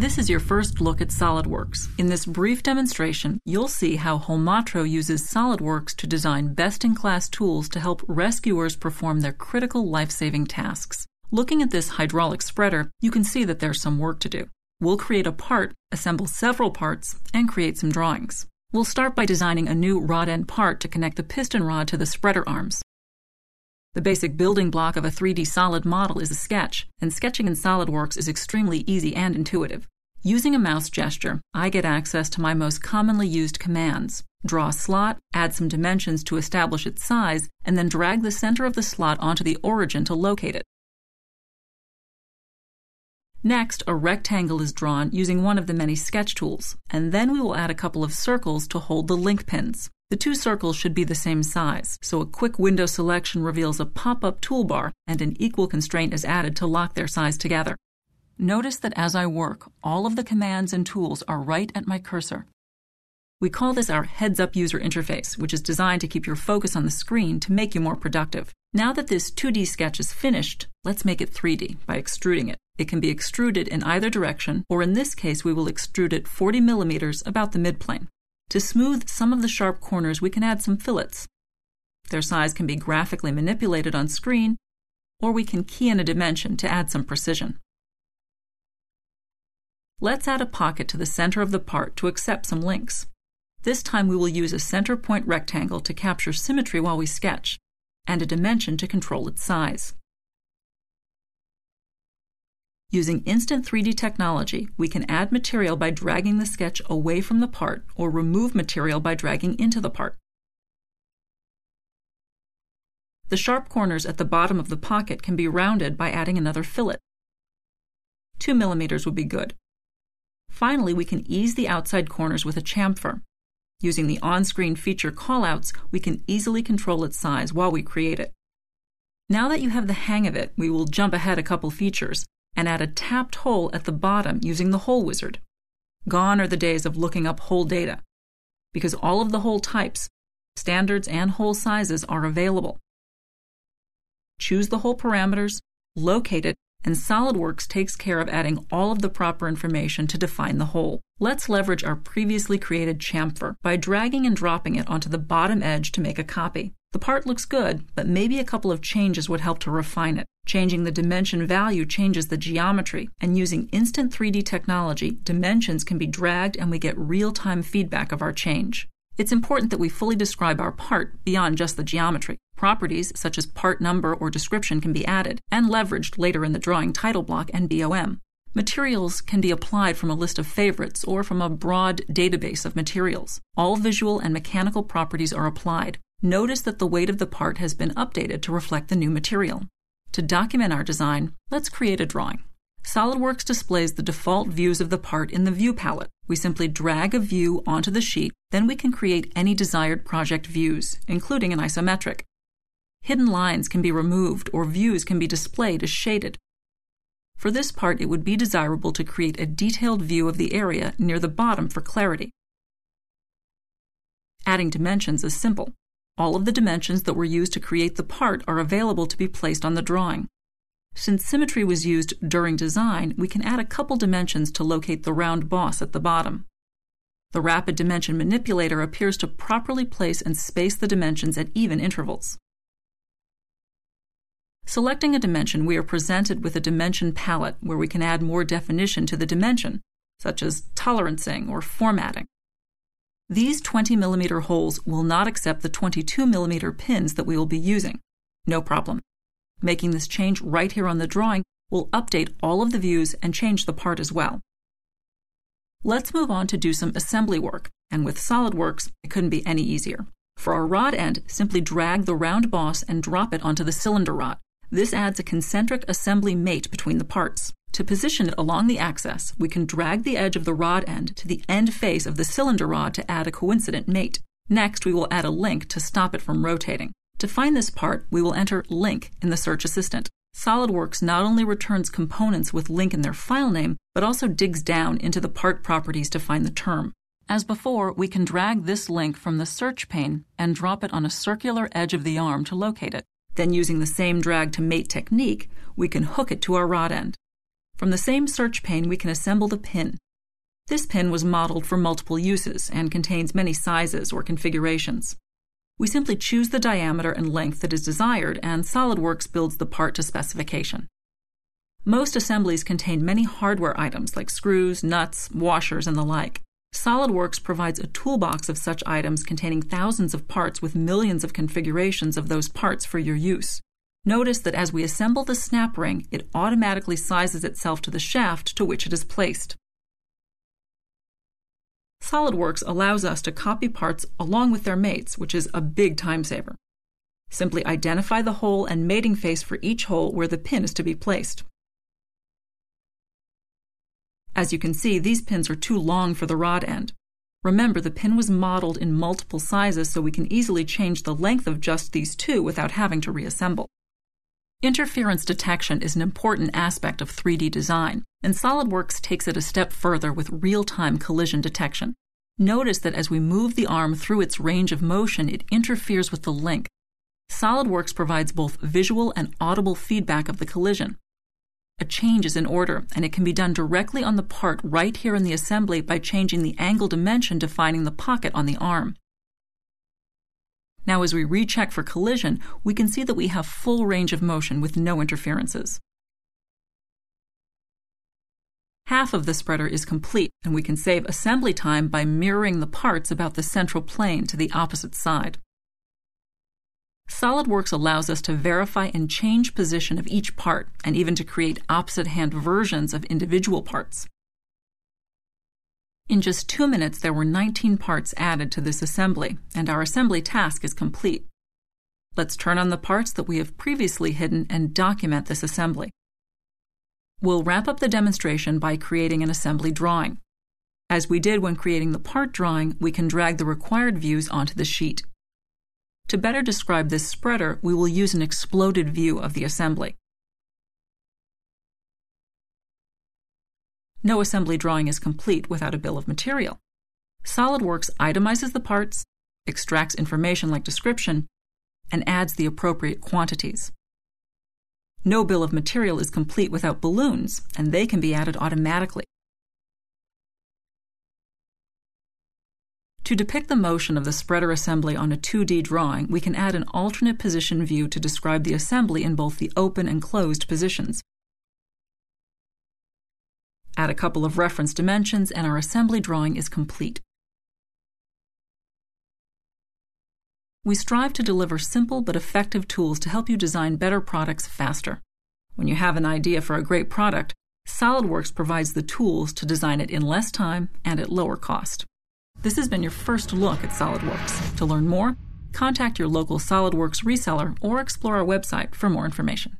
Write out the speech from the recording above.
This is your first look at SOLIDWORKS. In this brief demonstration, you'll see how Holmatro uses SOLIDWORKS to design best-in-class tools to help rescuers perform their critical life-saving tasks. Looking at this hydraulic spreader, you can see that there's some work to do. We'll create a part, assemble several parts, and create some drawings. We'll start by designing a new rod end part to connect the piston rod to the spreader arms. The basic building block of a 3D solid model is a sketch, and sketching in SOLIDWORKS is extremely easy and intuitive. Using a mouse gesture, I get access to my most commonly used commands. Draw a slot, add some dimensions to establish its size, and then drag the center of the slot onto the origin to locate it. Next, a rectangle is drawn using one of the many sketch tools, and then we will add a couple of circles to hold the link pins. The two circles should be the same size, so a quick window selection reveals a pop-up toolbar and an equal constraint is added to lock their size together. Notice that as I work, all of the commands and tools are right at my cursor. We call this our heads-up user interface, which is designed to keep your focus on the screen to make you more productive. Now that this 2D sketch is finished, let's make it 3D by extruding it. It can be extruded in either direction, or in this case we will extrude it 40 millimeters about the midplane. To smooth some of the sharp corners, we can add some fillets. Their size can be graphically manipulated on screen, or we can key in a dimension to add some precision. Let's add a pocket to the center of the part to accept some links. This time we will use a center point rectangle to capture symmetry while we sketch, and a dimension to control its size. Using Instant 3D technology, we can add material by dragging the sketch away from the part or remove material by dragging into the part. The sharp corners at the bottom of the pocket can be rounded by adding another fillet. 2 millimeters would be good. Finally, we can ease the outside corners with a chamfer. Using the on-screen feature callouts, we can easily control its size while we create it. Now that you have the hang of it, we will jump ahead a couple features and add a tapped hole at the bottom using the hole wizard. Gone are the days of looking up hole data, because all of the hole types, standards, and hole sizes are available. Choose the hole parameters, locate it, and SOLIDWORKS takes care of adding all of the proper information to define the hole. Let's leverage our previously created chamfer by dragging and dropping it onto the bottom edge to make a copy. The part looks good, but maybe a couple of changes would help to refine it. Changing the dimension value changes the geometry, and using instant 3D technology, dimensions can be dragged and we get real time feedback of our change. It's important that we fully describe our part beyond just the geometry. Properties such as part number or description can be added and leveraged later in the drawing title block and BOM. Materials can be applied from a list of favorites or from a broad database of materials. All visual and mechanical properties are applied. Notice that the weight of the part has been updated to reflect the new material. To document our design, let's create a drawing. SOLIDWORKS displays the default views of the part in the View palette. We simply drag a view onto the sheet, then we can create any desired project views, including an isometric. Hidden lines can be removed or views can be displayed as shaded. For this part, it would be desirable to create a detailed view of the area near the bottom for clarity. Adding dimensions is simple. All of the dimensions that were used to create the part are available to be placed on the drawing. Since symmetry was used during design, we can add a couple dimensions to locate the round boss at the bottom. The Rapid Dimension Manipulator appears to properly place and space the dimensions at even intervals. Selecting a dimension, we are presented with a dimension palette where we can add more definition to the dimension, such as tolerancing or formatting. These 20 millimeter holes will not accept the 22 millimeter pins that we will be using. No problem. Making this change right here on the drawing will update all of the views and change the part as well. Let's move on to do some assembly work, and with SOLIDWORKS, it couldn't be any easier. For our rod end, simply drag the round boss and drop it onto the cylinder rod. This adds a concentric assembly mate between the parts. To position it along the axis, we can drag the edge of the rod end to the end face of the cylinder rod to add a coincident mate. Next, we will add a link to stop it from rotating. To find this part, we will enter link in the search assistant. SOLIDWORKS not only returns components with link in their file name, but also digs down into the part properties to find the term. As before, we can drag this link from the search pane and drop it on a circular edge of the arm to locate it. Then using the same drag to mate technique, we can hook it to our rod end. From the same search pane, we can assemble the pin. This pin was modeled for multiple uses and contains many sizes or configurations. We simply choose the diameter and length that is desired, and SOLIDWORKS builds the part to specification. Most assemblies contain many hardware items like screws, nuts, washers, and the like. SOLIDWORKS provides a toolbox of such items containing thousands of parts with millions of configurations of those parts for your use. Notice that as we assemble the snap ring, it automatically sizes itself to the shaft to which it is placed. SOLIDWORKS allows us to copy parts along with their mates, which is a big time saver. Simply identify the hole and mating face for each hole where the pin is to be placed. As you can see, these pins are too long for the rod end. Remember, the pin was modeled in multiple sizes so we can easily change the length of just these two without having to reassemble. Interference detection is an important aspect of 3D design, and SOLIDWORKS takes it a step further with real time collision detection. Notice that as we move the arm through its range of motion, it interferes with the link. SOLIDWORKS provides both visual and audible feedback of the collision. A change is in order, and it can be done directly on the part right here in the assembly by changing the angle dimension defining the pocket on the arm. Now, as we recheck for collision, we can see that we have full range of motion with no interferences. Half of the spreader is complete, and we can save assembly time by mirroring the parts about the central plane to the opposite side. SOLIDWORKS allows us to verify and change position of each part, and even to create opposite hand versions of individual parts. In just two minutes, there were 19 parts added to this assembly, and our assembly task is complete. Let's turn on the parts that we have previously hidden and document this assembly. We'll wrap up the demonstration by creating an assembly drawing. As we did when creating the part drawing, we can drag the required views onto the sheet. To better describe this spreader, we will use an exploded view of the assembly. No assembly drawing is complete without a bill of material. SOLIDWORKS itemizes the parts, extracts information like description, and adds the appropriate quantities. No bill of material is complete without balloons, and they can be added automatically. To depict the motion of the spreader assembly on a 2D drawing, we can add an alternate position view to describe the assembly in both the open and closed positions. Add a couple of reference dimensions, and our assembly drawing is complete. We strive to deliver simple but effective tools to help you design better products faster. When you have an idea for a great product, SOLIDWORKS provides the tools to design it in less time and at lower cost. This has been your first look at SOLIDWORKS. To learn more, contact your local SOLIDWORKS reseller or explore our website for more information.